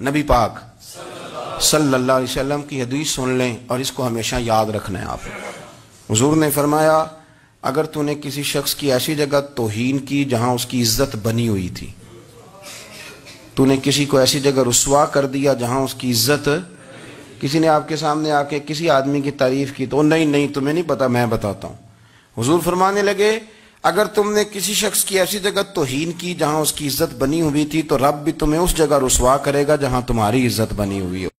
नबी पाक सल्लल्लाहु अलैहि वसल्लम की हदीस सुन लें और इसको हमेशा याद रखना है आप। हुजूर ने फरमाया, अगर तूने किसी शख्स की ऐसी जगह तोहीन की जहाँ उसकी इज़्ज़त बनी हुई थी, तूने किसी को ऐसी जगह रुसवा कर दिया जहाँ उसकी इज़्ज़त किसी ने आपके सामने आके किसी आदमी की तारीफ़ की तो नहीं नहीं, तुम्हें नहीं पता, मैं बताता हूँ। हुजूर फरमाने लगे अगर तुमने किसी शख्स की ऐसी जगह तोहीन की जहाँ उसकी इज़्ज़त बनी हुई थी तो रब भी तुम्हें उस जगह रुसवा करेगा जहाँ तुम्हारी इज़्ज़त बनी हुई हो।